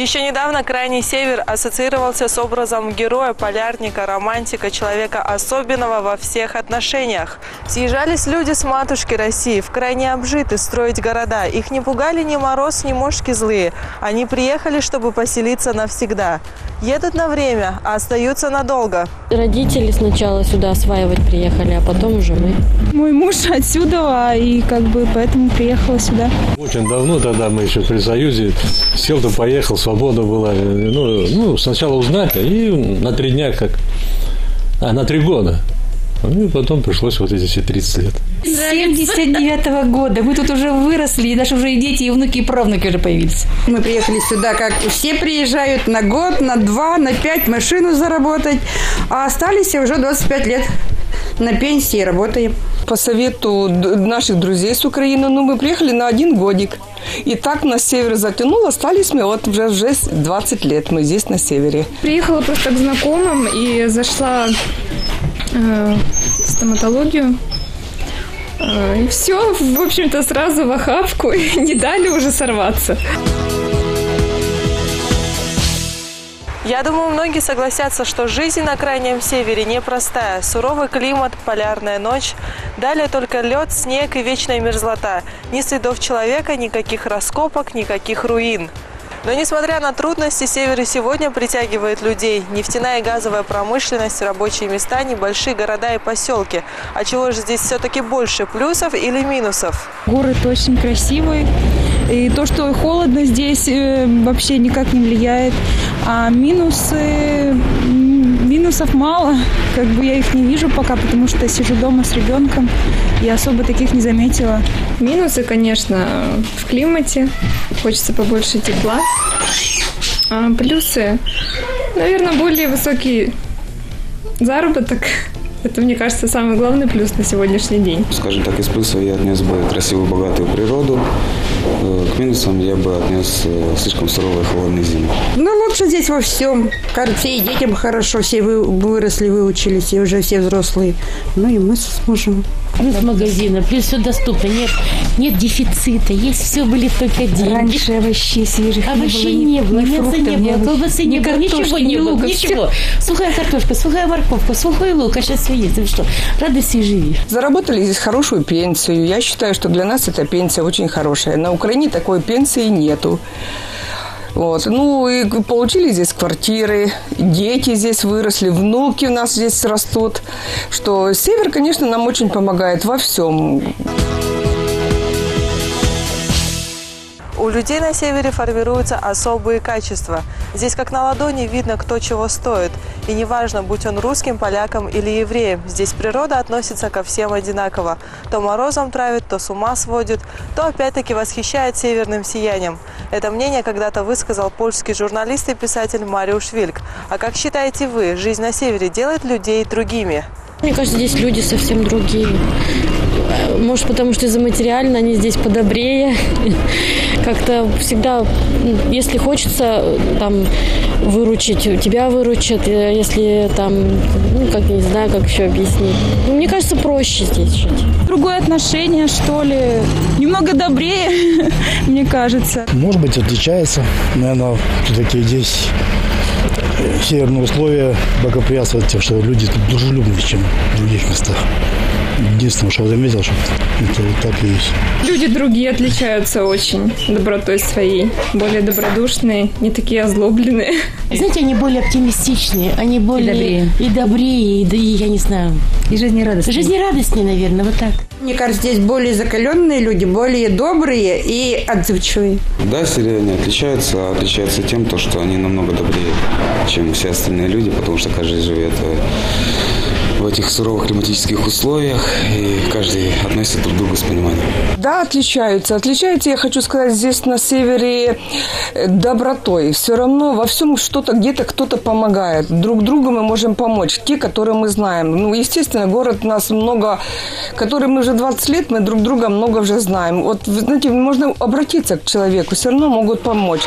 Еще недавно крайний север ассоциировался с образом героя, полярника, романтика, человека особенного во всех отношениях. Съезжались люди с матушки России в крайне обжиты строить города. Их не пугали ни мороз, ни мошки злые. Они приехали, чтобы поселиться навсегда. Едут на время, а остаются надолго. Родители сначала сюда осваивать приехали, а потом уже мы. Мой муж отсюда, и как бы поэтому приехала сюда. Очень давно тогда мы еще при Союзе сел-то поехал, свобода была. Ну, ну, сначала узнать, и на три дня как... А, на три года. Ну и потом пришлось вот эти все 30 лет. 79 -го года. Мы тут уже выросли, и даже уже и дети, и внуки, и правнуки уже появились. Мы приехали сюда, как все приезжают, на год, на два, на пять машину заработать. А остались уже 25 лет на пенсии работаем. По совету наших друзей с Украины, ну, мы приехали на один годик. И так на север затянуло, остались мы вот уже, уже 20 лет мы здесь на севере. Приехала просто к знакомым и зашла э, в стоматологию. Э, и все, в общем-то, сразу в охапку, и не дали уже сорваться. Я думаю, многие согласятся, что жизнь на Крайнем Севере непростая. Суровый климат, полярная ночь. Далее только лед, снег и вечная мерзлота. Ни следов человека, никаких раскопок, никаких руин. Но несмотря на трудности, Север и сегодня притягивает людей. Нефтяная и газовая промышленность, рабочие места, небольшие города и поселки. А чего же здесь все-таки больше, плюсов или минусов? Город очень красивый. И то, что холодно здесь, э, вообще никак не влияет. А минусы... Минусов мало. Как бы я их не вижу пока, потому что сижу дома с ребенком. И особо таких не заметила. Минусы, конечно, в климате. Хочется побольше тепла. А плюсы, наверное, более высокий заработок. Это, мне кажется, самый главный плюс на сегодняшний день. Скажем так, из плюсов я отнес бы красивую, богатую природу. Э, К минусам я бы отнес э, слишком суровые холодные зимы. Ну, лучше здесь во всем. Кажется, и детям хорошо, все вы- выросли, выучились, и уже все взрослые. Ну, и мы с мужем. Плюс магазина, плюс все доступно. Нет, нет дефицита, есть все были только деньги. Раньше овощей свежих Овощей не было, ни мяса фруктов не было, колбасы не было, ничего ни не было, лука, ничего. Сухая картошка, сухая морковка, сухой лук, а сейчас все есть. Ты что, радуйся и живи. Заработали здесь хорошую пенсию. Я считаю, что для нас эта пенсия очень хорошая. На Украине такой пенсии нету. Вот. Ну, и получили здесь квартиры, дети здесь выросли, внуки у нас здесь растут. Что север, конечно, нам очень помогает во всем. Людей на севере формируются особые качества. Здесь как на ладони видно, кто чего стоит. И неважно, будь он русским, поляком или евреем, здесь природа относится ко всем одинаково. То морозом травит, то с ума сводит, то опять-таки восхищает северным сиянием. Это мнение когда-то высказал польский журналист и писатель Мариуш Вильк. А как считаете вы, жизнь на севере делает людей другими? Мне кажется, здесь люди совсем другие. Может, потому что из-за материально они здесь подобрее. Как-то всегда, если хочется там выручить, тебя выручат. Э, Если там, ну, как я не знаю, как еще объяснить. Ну, мне кажется, проще здесь жить. Другое отношение, что ли. Немного добрее, мне кажется. Может быть, отличается. Наверное, все-таки здесь э, северные условия благоприятствуют тем, что люди тут дружелюбнее, чем в других местах. Единственное, что заметил, что это вот так и есть. Люди другие отличаются очень добротой своей. Более добродушные, не такие озлобленные. Знаете, они более оптимистичные, они более добрее. и добрее, и, да и я не знаю, И жизнерадостные. жизнерадостнее, наверное, вот так. Мне кажется, здесь более закаленные люди, более добрые и отзывчивые. Да, северяне отличаются, а отличаются тем, то, что они намного добрее, чем все остальные люди, потому что каждый живет э, в этих суровых климатических условиях, и каждый относится друг к другу с пониманием. Да, отличаются. Отличаются, я хочу сказать, здесь на севере э, добротой. Все равно во всем что-то, где-то кто-то помогает. Друг другу мы можем помочь. Те, которые мы знаем. Ну, естественно, город нас много, который мы уже 20 лет, мы друг друга много уже знаем. Вот, знаете, можно обратиться к человеку, все равно могут помочь.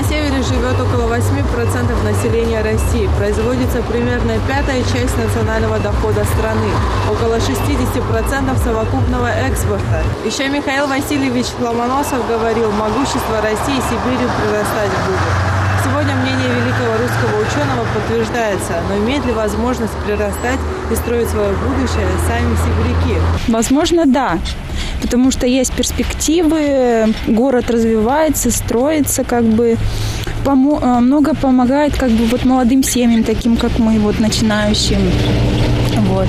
На севере живет около 8% населения России. Производится примерно пятая часть национального дохода страны, около 60% совокупного экспорта. Еще Михаил Васильевич Ломоносов говорил, могущество России Сибири прирастать будет. Сегодня мнение великого русского ученого подтверждается, но имеет ли возможность прирастать и строить свое будущее сами сибиряки? Возможно, да. Потому что есть перспективы, город развивается, строится, как бы помо- э, много помогает как бы вот молодым семьям, таким как мы, вот начинающим. Вот.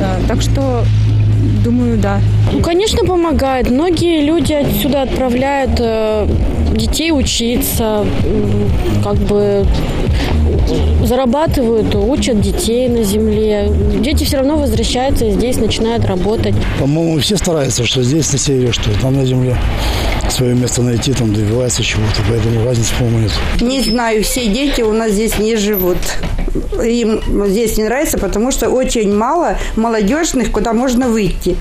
Э, Так что, думаю, да. Ну, конечно, помогает. Многие люди отсюда отправляют э, детей учиться, как бы зарабатывают, учат детей на земле. Дети все равно возвращаются и здесь начинают работать. По-моему, все стараются, что здесь на севере, что там на земле свое место найти, там добиваются чего-то, поэтому разницы, по-моему, нет. Не знаю, все дети у нас здесь не живут. Им здесь не нравится, потому что очень мало молодежных, куда можно выйти.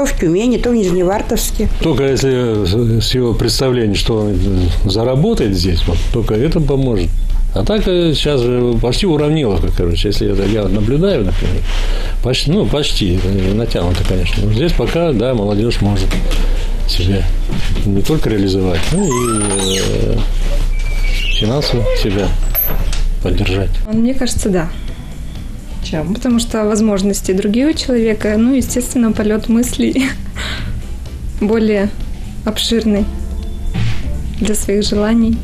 То в Тюмени, то в Нижневартовске. Только если с его представлением, что он заработает здесь, вот, только это поможет. А так э, сейчас же почти уравниловка, короче, если это я наблюдаю, например, почти, ну, почти, э, натянуто, конечно. Но здесь пока, да, молодежь может себя не только реализовать, но и э, финансово себя поддержать. Мне кажется, да. Чем? Потому что возможности другие у человека, ну, естественно, полет мыслей более обширный для своих желаний.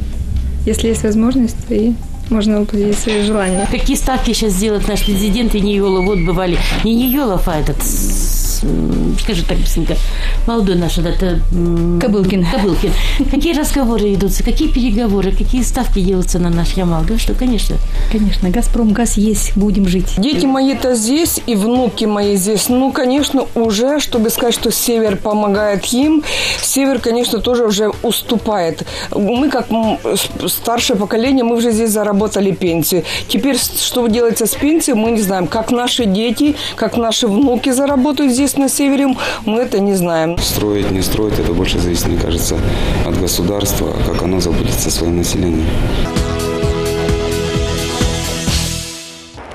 Если есть возможность, то и можно воплотить свои желания. Какие ставки сейчас делает наш президент и Ниелов? Вот бывали. Не Ниелов, а этот, скажи так быстренько, молодой наш, этот... м, Кобылкин. Кобылкин. Какие разговоры идутся, какие переговоры, какие ставки делаются на наш Ямал? Говорю, что, конечно, конечно, Газпром, газ есть, будем жить. Дети мои-то здесь и внуки мои здесь. Ну, конечно, уже, чтобы сказать, что север помогает им, север, конечно, тоже уже уступает. Мы, как старшее поколение, мы уже здесь заработали пенсию. Теперь, что делается с пенсией, мы не знаем. Как наши дети, как наши внуки заработают здесь на севере, мы это не знаем. Строить, не строить, это больше зависит, мне кажется, от государства, как оно заботится о своем населении.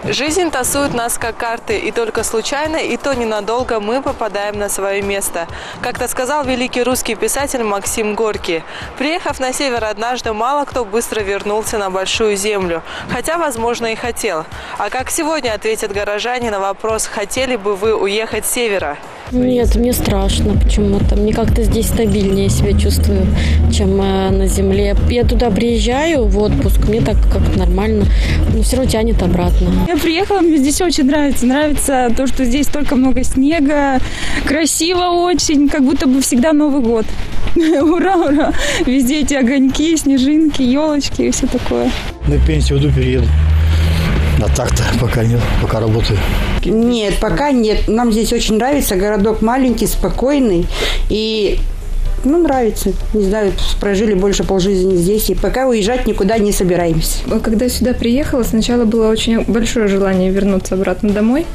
Жизнь тасует нас как карты, и только случайно, и то ненадолго мы попадаем на свое место. Как-то сказал великий русский писатель Максим Горький. Приехав на север однажды, мало кто быстро вернулся на большую землю. Хотя, возможно, и хотел. А как сегодня ответят горожане на вопрос, хотели бы вы уехать с севера? Нет, мне страшно почему-то. Мне как-то здесь стабильнее себя чувствую, чем э, на земле. Я туда приезжаю в отпуск, мне так как нормально, но все равно тянет обратно. Я приехала, мне здесь очень нравится. Нравится то, что здесь столько много снега, красиво очень, как будто бы всегда Новый год. Ура, ура! Везде эти огоньки, снежинки, елочки и все такое. На пенсию уйду, перееду. А так-то пока нет, пока работаю. Нет, пока нет. Нам здесь очень нравится. Городок маленький, спокойный. И ну, нравится. Не знаю, прожили больше полжизни здесь. И пока уезжать никуда не собираемся. Когда сюда приехала, сначала было очень большое желание вернуться обратно домой.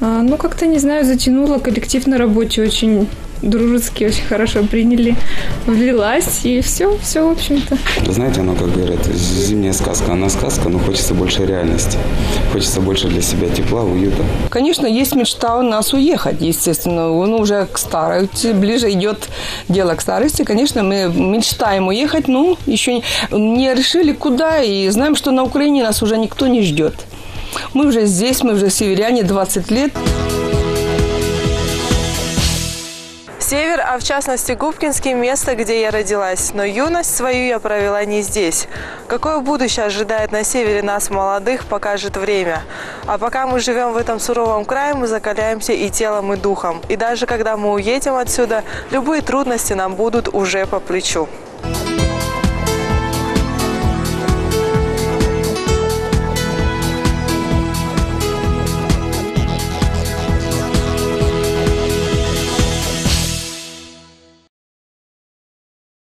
А, Ну, как-то, не знаю, затянуло коллектив на работе очень дружески, очень хорошо приняли, влилась, и все, все, в общем-то. Знаете, оно, как говорят, зимняя сказка, она сказка, но хочется больше реальности. Хочется больше для себя тепла, уюта. Конечно, есть мечта у нас уехать, естественно. Он уже к старости, ближе идет дело к старости. Конечно, мы мечтаем уехать, но еще не- не решили куда. И знаем, что на Украине нас уже никто не ждет. Мы уже здесь, мы уже северяне 20 лет. Север, а в частности Губкинский – место, где я родилась. Но юность свою я провела не здесь. Какое будущее ожидает на севере нас, молодых, покажет время. А пока мы живем в этом суровом крае, мы закаляемся и телом, и духом. И даже когда мы уедем отсюда, любые трудности нам будут уже по плечу.